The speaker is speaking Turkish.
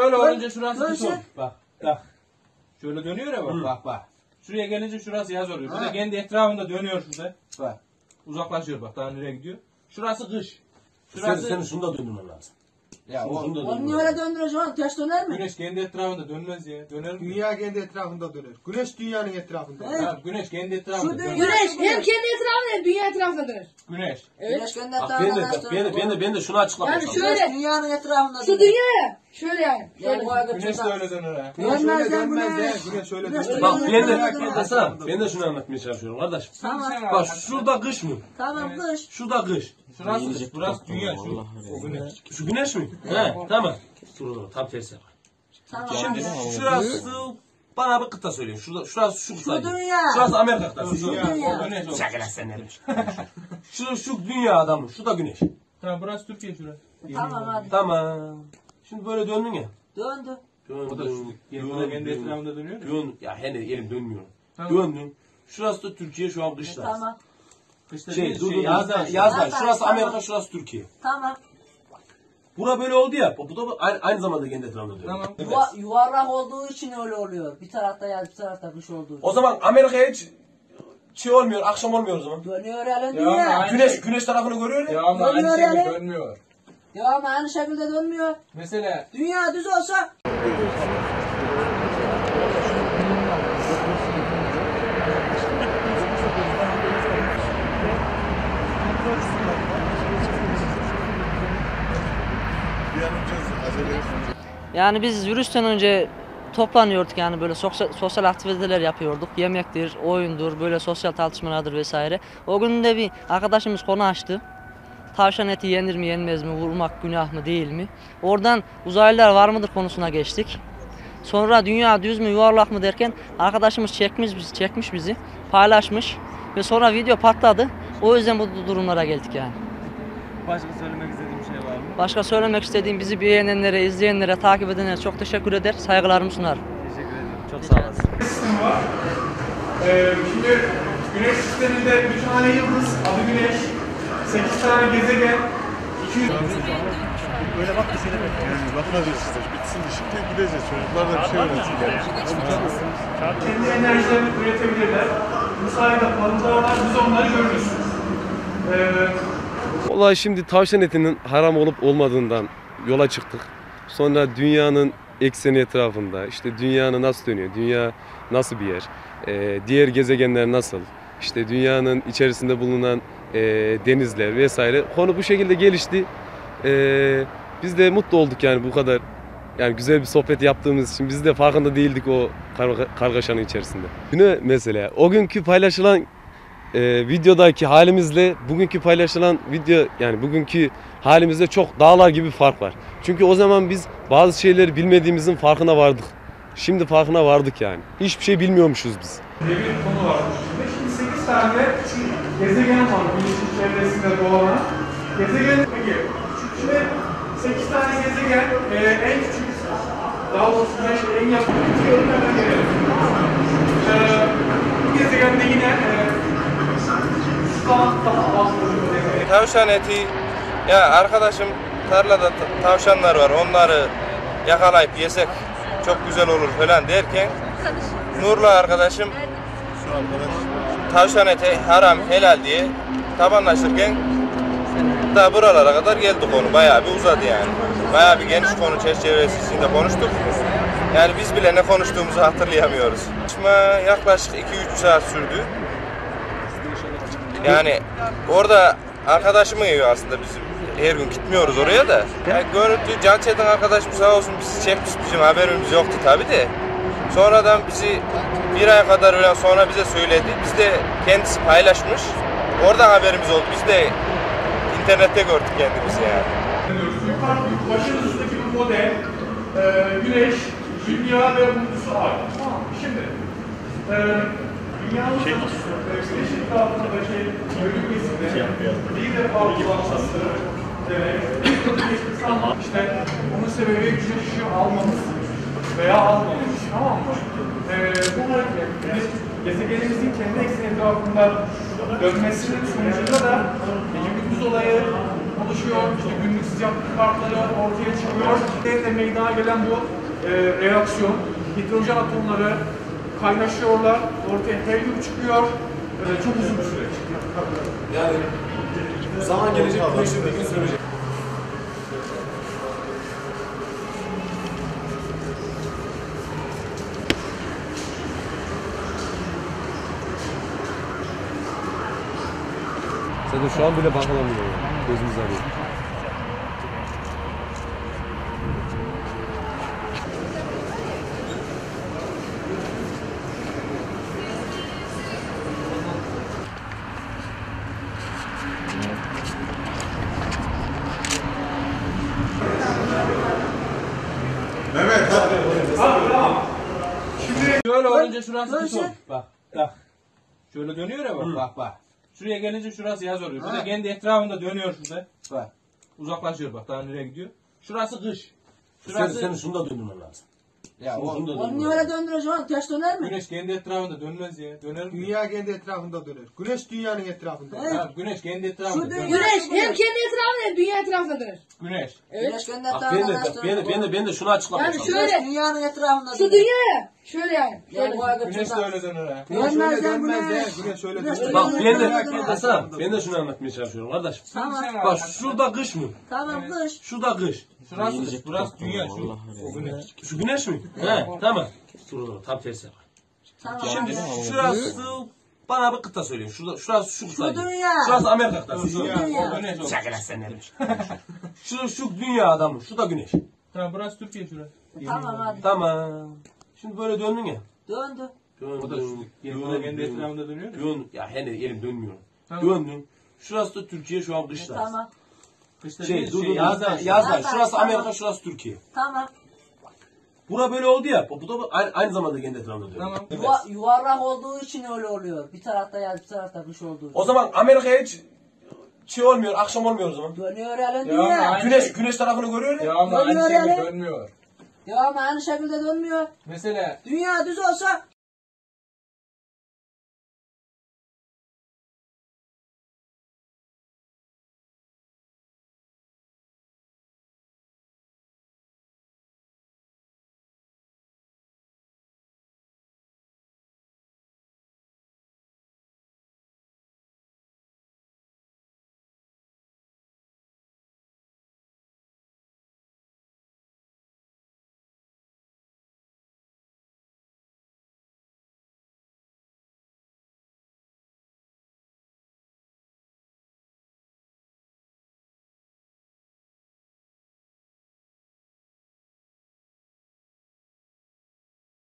Şöyle olunca şurası Dön kısa şey. Bak bak. Şöyle dönüyor ya bak bak bak. Şuraya gelince şurası yaz oluyor. Burada kendi etrafında dönüyor şurada. Bak. Uzaklaşıyor bak daha nereye gidiyor. Şurası kış. Sen, Şurası senin şunu da döndürmen lazım. ya o Şunu da Onu niye öyle oğlum? Ters döner mi? güneş kendi etrafında dönmez ya. Döner mi? Dünya kendi etrafında döner. Güneş dünyanın etrafında. Evet. Ha, güneş kendi etrafında Şu dünya- Güneş hem kendi etrafında hem dünya etrafında dönür. Güneş. Güneş kendi Bak ben de, etrafında bak, ben de, ben de, ben de şunu açıklamak Yani şu- Güneş Şöyle. dünyanın etrafında Şu dönüyor. Şöyle yani. Yani bu arada Güneş de öyle döner ha. Güneş Dönmez öyle lan dönmez güneş. de. Güneş öyle Güneş dönmez. Bak ben de, Dönmez. Hasan, ben de şunu anlatmaya çalışıyorum kardeş. Tamam. Bak şurada kış mı? Tamam kış. Şurada kış. Şurası kış. Burası dünya şu. O güneş. Şu güneş mi? He, tamam. Dur dur, tam tersi. Tamam. Şimdi şurası bana bir kıta söyleyin. Şurada, şurası şu kıta. Şu dünya. Şurası Amerika kıtası. Şu, Dünya. Şakalar sen ne. Şu, şu dünya adamı. Şu da güneş. Tamam burası Türkiye şurası. Tamam hadi. Tamam. Şimdi böyle döndün ya. Döndü. Dön, O da da kendi etrafında dönüyor. ya. Dön. Ya hele elim dönmüyor. Tamam. Döndün. Şurası da Türkiye şu an kışlar. Tamam. Kışta Şey, değil, dur şey, dur yazdan yazdan, şey. Şurası tamam. Amerika, şurası Türkiye. Tamam. Bura böyle oldu ya. Bu da aynı, aynı zamanda kendi etrafında dönüyor. Tamam. Evet. Yuva, yuvarlak olduğu için öyle oluyor. Bir tarafta yaz, bir tarafta kış olduğu için. O zaman Amerika'ya hiç şey olmuyor, akşam olmuyor o zaman. Dönüyor elin dünya. aynı- Güneş güneş tarafını görüyor ya. Ya ama aynı Dönüyor yani. dönmüyor. Ya ama aynı şekilde dönmüyor. Mesela Dünya düz olsa Yani biz virüsten önce toplanıyorduk yani böyle sosyal, sosyal aktiviteler yapıyorduk. Yemektir, oyundur, böyle sosyal tartışmalardır vesaire. O gün de bir arkadaşımız konu açtı. Tavşan eti yenir mi yenmez mi, vurmak günah mı değil mi? Oradan uzaylılar var mıdır konusuna geçtik. Sonra dünya düz mü yuvarlak mı derken arkadaşımız çekmiş bizi, çekmiş bizi, paylaşmış ve sonra video patladı. O yüzden bu durumlara geldik yani. Başka söylemek istediğim şey var mı? Başka söylemek istediğim bizi beğenenlere, izleyenlere, takip edenlere çok teşekkür eder, saygılarımı sunarım. Teşekkür ederim. Çok sağ olasın. var. Ee, şimdi Güneş sisteminde bir tane yıldız, adı Güneş, 8 tane gezegen, 200 Bakacağız işte. Bitsin de şimdi gideceğiz. Çocuklar da bir şey öğrensin. kendi enerjilerini üretebilirler. Bu sayede parıldarlar, biz onları görürüz. Ee, Olay şimdi tavşan etinin haram olup olmadığından yola çıktık. Sonra dünyanın ekseni etrafında, işte dünyanın nasıl dönüyor, dünya nasıl bir yer, Ee, diğer gezegenler nasıl, işte dünyanın içerisinde bulunan e, denizler vesaire. Konu bu şekilde gelişti. Ee, biz de mutlu olduk yani bu kadar yani güzel bir sohbet yaptığımız için biz de farkında değildik o karga- kargaşanın içerisinde. Yine mesela o günkü paylaşılan e, videodaki halimizle bugünkü paylaşılan video yani bugünkü halimizde çok dağlar gibi fark var. Çünkü o zaman biz bazı şeyleri bilmediğimizin farkına vardık. Şimdi farkına vardık yani. Hiçbir şey bilmiyormuşuz biz. bir konu var. Şimdi 8 tane gezegen var Güneş'in çevresinde dolanan. Gezegen peki, şimdi 8 tane gezegen e, en küçük, daha doğrusu Güneş'e en yakın tutuyorum hemen gelelim. E, bu gezegende yine e, daha. Tavşan eti, ya arkadaşım tarlada ta- tavşanlar var onları yakalayıp yesek çok güzel olur falan derken Nurlu arkadaşım tavşan eti haram helal diye tabanlaşırken da buralara kadar geldi konu bayağı bir uzadı yani. Bayağı bir geniş konu çerçevesi içinde konuştuk. Yani biz bile ne konuştuğumuzu hatırlayamıyoruz. Konuşma yaklaşık 2-3 saat sürdü. Yani orada arkadaşımı yiyor aslında bizim. Her gün gitmiyoruz oraya da. Yani görüntü Can Çetin arkadaşım sağ olsun bizi çekmiş bizim haberimiz yoktu tabi de. Sonradan bizi bir ay kadar öyle sonra bize söyledi. Biz de kendisi paylaşmış. Oradan haberimiz oldu. Biz de internette gördük kendimizi yani. Yukarı başın üstündeki bu model e, Güneş, Dünya ve uydusu ay. Şimdi e, Dünya'nın e, Güneş'in etrafındaki bölünmesinde bir defa ulaşması demek işte bunun sebebi güneş ışığı almamız veya almamamız. Tamam mı? E, bu hareket Güneş gezegenimizin kendi ekseni etrafında dönmesinin sonucunda da gece gündüz olayı bu oluşuyor. İşte günlük sıcaklık farkları ortaya çıkıyor. Devre meydana gelen bu e, reaksiyon. Hidrojen atomları kaynaşıyorlar. Ortaya helyum çıkıyor. E, çok uzun bir süreç. Yani zaman gelecek, güneşin bir gün sönecek. Zaten şu an bile bakamamıyor. Yani. Gözümüz arıyor. Şöyle olunca şurası sen. olur. Bak bak. Şöyle dönüyor ya bak bak bak. Şuraya gelince şurası yaz oluyor. Bu da kendi etrafında dönüyor şurada. Bak. Uzaklaşıyor bak daha nereye gidiyor. Şurası kış. Sen, Şurası senin şunu da döndürmen lazım. ya o Şunu da Onu niye döndürmen öyle döndürüyorsun? Ters döner mi? güneş kendi etrafında dönmez ya. Döner mi? Dünya kendi etrafında dönüyor. Güneş dünyanın etrafında. Evet. Ya güneş kendi etrafında Şu dönmez. dünya- Güneş hem kendi etrafında hem dünya etrafında dönür. Güneş. Güneş kendi Bak ben de, etrafında bak, ben de, ben de, ben de şunu açıklamaya Yani çalışıyorum. şöyle- Güneş dünyanın etrafında Şu dönüyor. dünya ya. Şöyle yani. Şöyle. Güneş de öyle döner ha. Güneş Dönmez öyle lan dönmez güneş. de. Güneş öyle dönmez. Bak ben de, Dönüyor. Hasan, ben de şunu anlatmaya çalışıyorum kardeş. Tamam. Bak şurada kış mı? Tamam kış. Şurada kış. Şurası kış. Burası dünya. Şu. Şu güneş mi? He, tamam. Dur tam tersi. Tamam. Şimdi şurası bana bir kıta söyleyin. Şurada, şurası şu kıta. Şu dünya. Şurası Amerika kıtası. Şu, Dünya. lan sen neymiş? şu, şu dünya adamı. Şu da güneş. Tamam burası Türkiye şurası. Tamam hadi. Tamam. Şimdi böyle döndün ya. Döndü. Döndün. O da kendi etrafında dönüyor. ya. Dön. Ya hele elim dönmüyor. Tamam. Döndün. Şurası da Türkiye şu an kışta. Tamam. Kışta Şey, değil, dur şey, dur şu. yazdan. Yazdan, Şurası tamam. Amerika, şurası Türkiye. Tamam. Bura böyle oldu ya. Bu da aynı, aynı zamanda kendi etrafında dönüyor. Tamam. Yuva, yuvarlak olduğu için öyle oluyor. Bir tarafta yaz, bir tarafta kış olduğu için. O zaman Amerika'ya hiç şey olmuyor, akşam olmuyor o zaman. Dönüyor elin Ya dünya. Güneş, güneş tarafını görüyor ya. Ya ama aynı Dönüyor yani. dönmüyor. Ama aynı şekilde dönmüyor. Mesela Dünya düz olsa